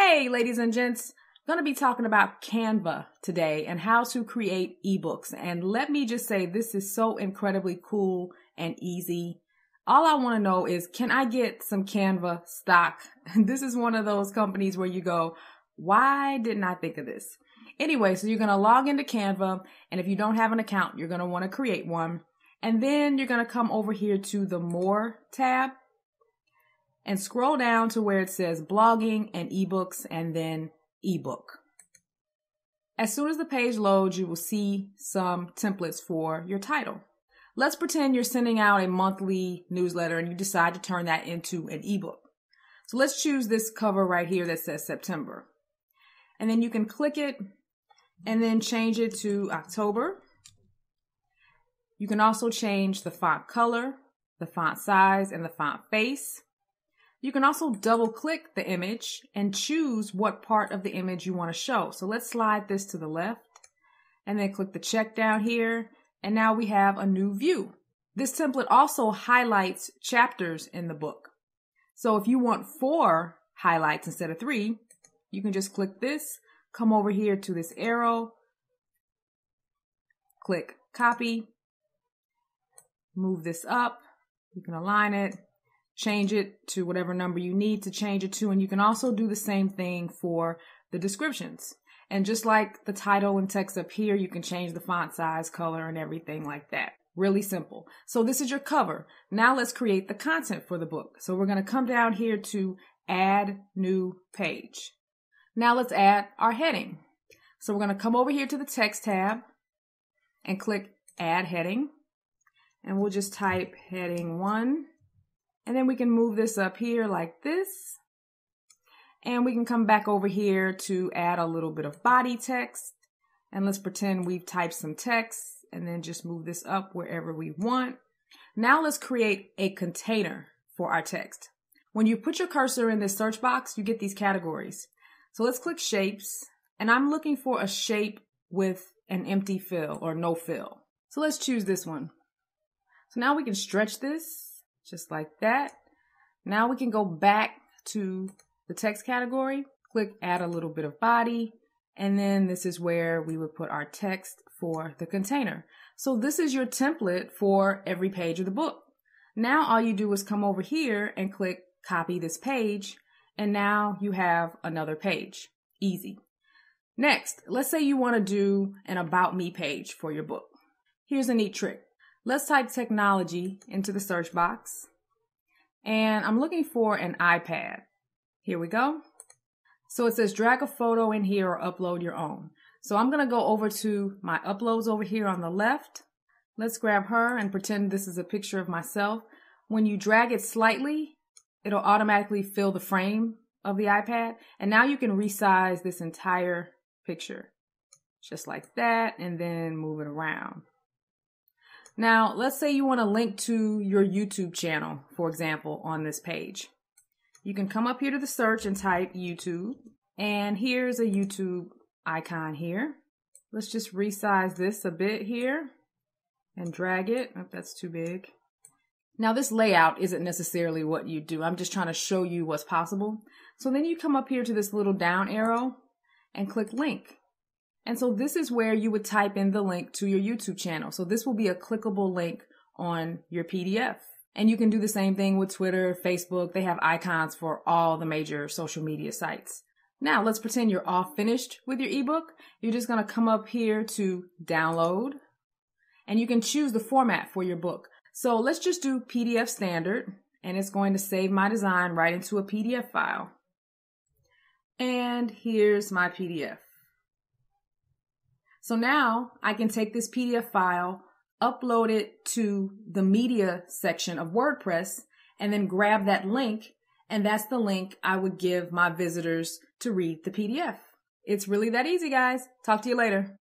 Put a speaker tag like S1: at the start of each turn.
S1: Hey, ladies and gents, I'm going to be talking about Canva today and how to create ebooks. And let me just say, this is so incredibly cool and easy. All I want to know is, can I get some Canva stock? this is one of those companies where you go, why didn't I think of this? Anyway, so you're going to log into Canva. And if you don't have an account, you're going to want to create one. And then you're going to come over here to the More tab and scroll down to where it says blogging and ebooks and then ebook. As soon as the page loads, you will see some templates for your title. Let's pretend you're sending out a monthly newsletter and you decide to turn that into an ebook. So let's choose this cover right here that says September. And then you can click it and then change it to October. You can also change the font color, the font size, and the font face. You can also double click the image and choose what part of the image you want to show. So let's slide this to the left and then click the check down here. And now we have a new view. This template also highlights chapters in the book. So if you want four highlights instead of three, you can just click this, come over here to this arrow, click copy, move this up, you can align it, change it to whatever number you need to change it to. And you can also do the same thing for the descriptions. And just like the title and text up here, you can change the font size, color, and everything like that. Really simple. So this is your cover. Now let's create the content for the book. So we're going to come down here to add new page. Now let's add our heading. So we're going to come over here to the text tab and click add heading. And we'll just type heading one and then we can move this up here like this. And we can come back over here to add a little bit of body text. And let's pretend we've typed some text and then just move this up wherever we want. Now let's create a container for our text. When you put your cursor in this search box, you get these categories. So let's click shapes and I'm looking for a shape with an empty fill or no fill. So let's choose this one. So now we can stretch this just like that. Now we can go back to the text category, click add a little bit of body, and then this is where we would put our text for the container. So this is your template for every page of the book. Now all you do is come over here and click copy this page, and now you have another page. Easy. Next, let's say you want to do an about me page for your book. Here's a neat trick. Let's type technology into the search box. And I'm looking for an iPad. Here we go. So it says drag a photo in here or upload your own. So I'm going to go over to my uploads over here on the left. Let's grab her and pretend this is a picture of myself. When you drag it slightly, it'll automatically fill the frame of the iPad. And now you can resize this entire picture just like that and then move it around. Now, let's say you want to link to your YouTube channel, for example, on this page. You can come up here to the search and type YouTube. And here's a YouTube icon here. Let's just resize this a bit here and drag it. Oh, that's too big. Now this layout isn't necessarily what you do. I'm just trying to show you what's possible. So then you come up here to this little down arrow and click link. And so this is where you would type in the link to your YouTube channel. So this will be a clickable link on your PDF. And you can do the same thing with Twitter, Facebook. They have icons for all the major social media sites. Now let's pretend you're all finished with your ebook. You're just going to come up here to download and you can choose the format for your book. So let's just do PDF standard and it's going to save my design right into a PDF file. And here's my PDF. So now I can take this PDF file, upload it to the media section of WordPress, and then grab that link. And that's the link I would give my visitors to read the PDF. It's really that easy, guys. Talk to you later.